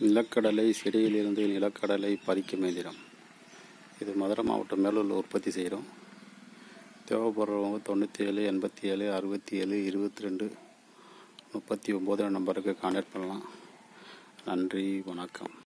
நிலக்கடலை செடியிலிருந்து நிலக்கடலை பறிக்கும் இயந்திரம் இது மதுரை மாவட்டம் மேலூரில் உற்பத்தி செய்கிறோம். தேவைப்படுறவங்க தொண்ணூற்றி ஏழு எண்பத்தி ஏழு அறுபத்தி ஏழு இருபத்தி ரெண்டு முப்பத்தி ஒம்பது நம்பருக்கு கான்டாக்ட் பண்ணலாம். நன்றி வணக்கம்.